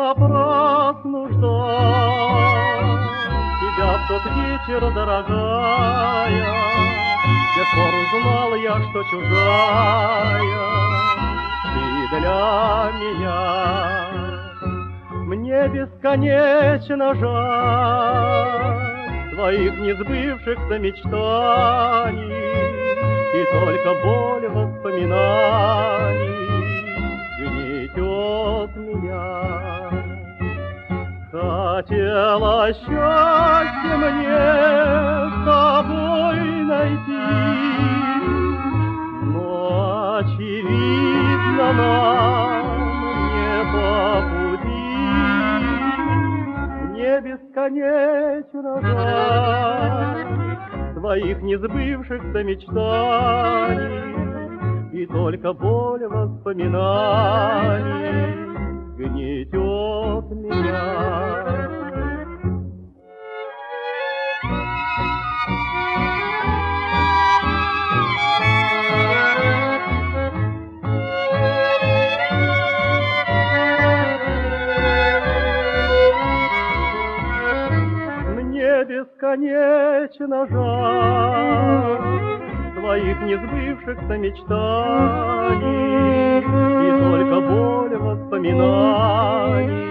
напрасну ждал Тебя в тот вечер, дорогая, Где скоро узнал я, что чужая Ты для меня. Мне бесконечно жаль Твоих несбывшихся мечтаний И только боль воспоминаний. Хотела счастье мне с тобой найти, Но, очевидно, нам не по пути. Мне бесконечно жаль Твоих несбывшихся мечтаний И только боль воспоминаний Бесконечно жаль Твоих несбывшихся мечтаний. И только боль воспоминаний